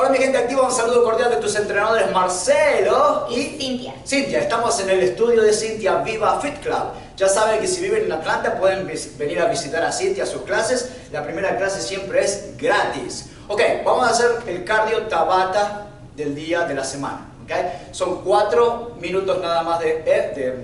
Hola mi gente activa, un saludo cordial de tus entrenadores Marcelo y Cintia. Cintia, estamos en el estudio de Cintia Viva Fit Club. Ya saben que si viven en Atlanta pueden venir a visitar a Cintia a sus clases. La primera clase siempre es gratis. Ok, vamos a hacer el cardio Tabata del día de la semana. Okay? Son cuatro minutos nada más de, de,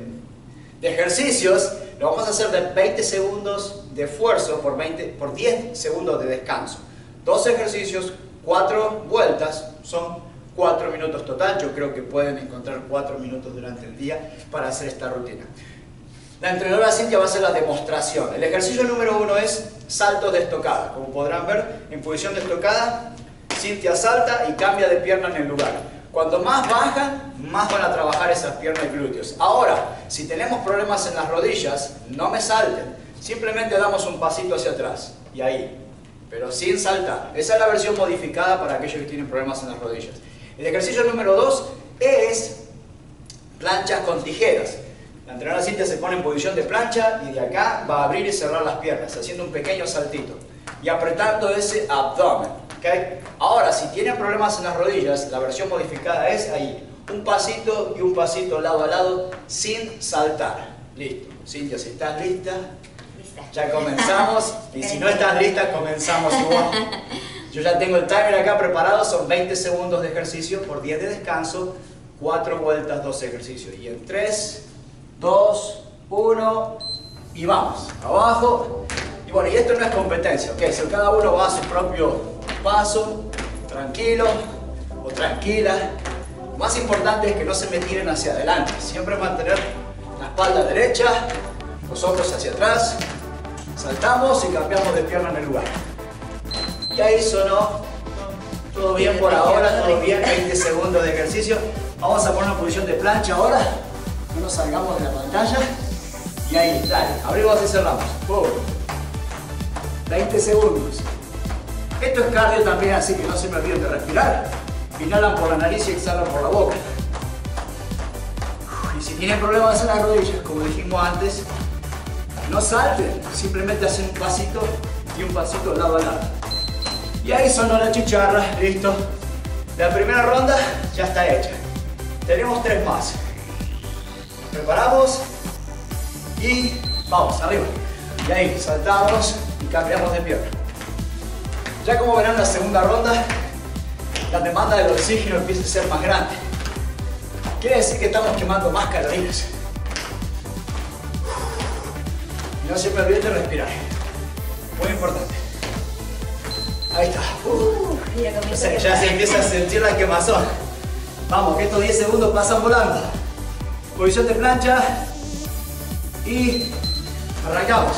de ejercicios. Lo vamos a hacer de 20 segundos de esfuerzo por, 20, por 10 segundos de descanso. Dos ejercicios, cuatro vueltas, son cuatro minutos total. Yo creo que pueden encontrar cuatro minutos durante el día para hacer esta rutina. La entrenadora Cintia va a hacer la demostración. El ejercicio número uno es salto de estocada. Como podrán ver, en posición de estocada, Cintia salta y cambia de pierna en el lugar. Cuanto más bajan, más van a trabajar esas piernas y glúteos. Ahora, si tenemos problemas en las rodillas, no me salten. Simplemente damos un pasito hacia atrás. Y ahí, pero sin saltar. Esa es la versión modificada para aquellos que tienen problemas en las rodillas. El ejercicio número 2 es planchas con tijeras. La entrenadora Cintia se pone en posición de plancha y de acá va a abrir y cerrar las piernas, haciendo un pequeño saltito y apretando ese abdomen. ¿okay? Ahora, si tienen problemas en las rodillas, la versión modificada es ahí, un pasito y un pasito lado a lado sin saltar. Listo. Cintia, si estás lista, ya comenzamos. Y si no estás lista, comenzamos igual. Yo ya tengo el timer acá preparado. Son 20 segundos de ejercicio por 10 de descanso. 4 vueltas, 2 ejercicios. Y en 3, 2, 1 y vamos. Abajo. Y bueno, y esto no es competencia, ¿ok? Si cada uno va a su propio paso, tranquilo o tranquila. Lo más importante es que no se me tiren hacia adelante. Siempre mantener la espalda derecha, los hombros hacia atrás, Saltamos y cambiamos de pierna en el lugar. Y ahí sonó. Todo bien por ahora, todo bien. 20 segundos de ejercicio. Vamos a poner una posición de plancha ahora. No nos salgamos de la pantalla. Y ahí, dale. Abrimos y cerramos. 20 segundos. Esto es cardio también, así que no se me olviden de respirar. Inhalan por la nariz y exhalan por la boca. Y si tienen problemas en las rodillas, como dijimos antes, no salten, simplemente hacen un pasito y un pasito lado a lado. Y ahí sonó la chicharra, listo. La primera ronda ya está hecha. Tenemos tres más. Preparamos y vamos, arriba. Y ahí saltamos y cambiamos de pierna. Ya como verán la segunda ronda, la demanda del oxígeno empieza a ser más grande. Quiere decir que estamos quemando más calorías. Y no se me olvide de respirar. Muy importante. Ahí está. Uh, ya, se empieza a sentir la quemazón. Vamos, que estos 10 segundos pasan volando. Posición de plancha. Y arrancamos.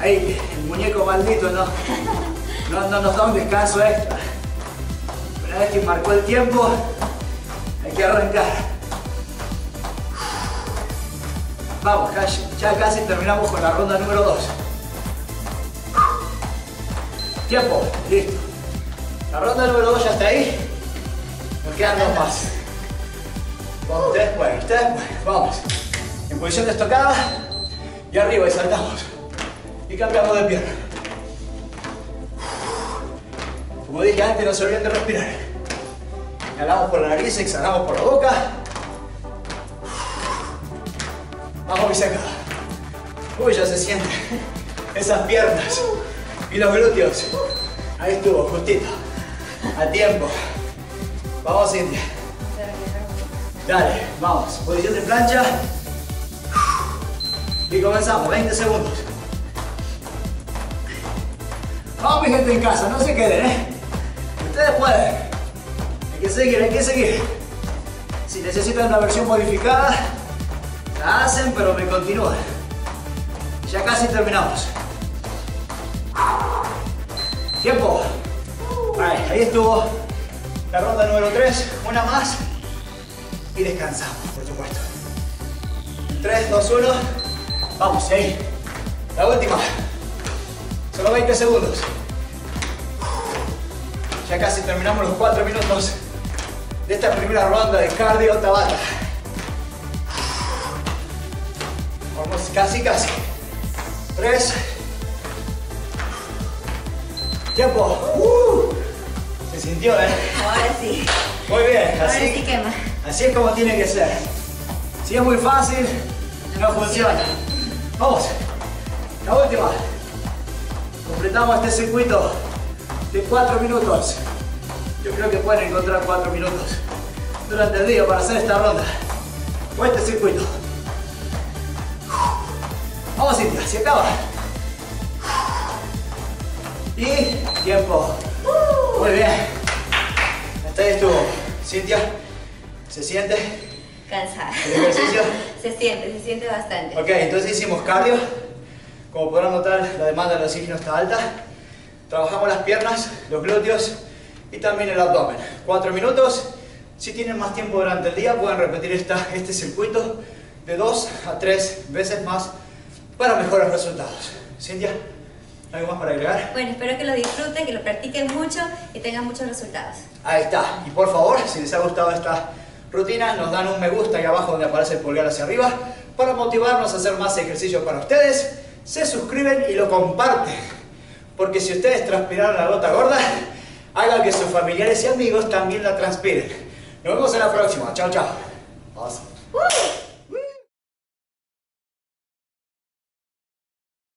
Ahí, el muñeco maldito no, no, no nos da un descanso extra. Una vez que marcó el tiempo, hay que arrancar. Vamos, ya casi terminamos con la ronda número 2. Tiempo, listo. La ronda número 2 ya está ahí. Nos quedan dos más. Después, después, vamos. En posición de estocada. Y arriba y saltamos. Y cambiamos de pierna. Como dije antes, no se olviden de respirar. Inhalamos por la nariz, exhalamos por la boca. Vamos bisaca. Uy, ya se siente esas piernas y los glúteos. Ahí estuvo, justito. A tiempo. Vamos, Cintia. Dale, vamos. Posición de plancha. Y comenzamos, 20 segundos. Vamos, mi gente en casa, no se queden, ¿eh? Ustedes pueden. Hay que seguir, hay que seguir. Si necesitan una versión modificada, la hacen, pero me continúan. Ya casi terminamos. Tiempo. Ahí, estuvo la ronda número 3. Una más. Y descansamos, por supuesto. 3, 2, 1. Vamos, ahí. La última. Solo 20 segundos. Ya casi terminamos los 4 minutos de esta primera ronda de cardio Tabata. Vamos, casi, casi. Tres. Tiempo. Uh, se sintió, ¿eh? Ahora sí. Muy bien, Ahora sí así, quema. así es como tiene que ser. Si es muy fácil, no, No funciona. funciona. Vamos, la última. Completamos este circuito de 4 minutos. Yo creo que pueden encontrar 4 minutos durante el día para hacer esta ronda o este circuito. Vamos, Cintia, se acaba. Y tiempo. Muy bien. Hasta ahí estuvo. Cintia, ¿se siente? Cansada. ¿El ejercicio? se siente, se siente bastante. Ok, entonces hicimos cardio. Como podrán notar, la demanda de oxígeno está alta. Trabajamos las piernas, los glúteos y también el abdomen. Cuatro minutos. Si tienen más tiempo durante el día, pueden repetir esta, este circuito de dos a tres veces más para mejores resultados. Cintia, ¿algo más para agregar? Bueno, espero que lo disfruten, que lo practiquen mucho y tengan muchos resultados. Ahí está. Y por favor, si les ha gustado esta rutina, nos dan un me gusta ahí abajo donde aparece el pulgar hacia arriba para motivarnos a hacer más ejercicios para ustedes. Se suscriben y lo comparten. Porque si ustedes transpiraron la gota gorda, hagan que sus familiares y amigos también la transpiren. Nos vemos en la próxima. Chao, chao. Awesome. ¡Uh!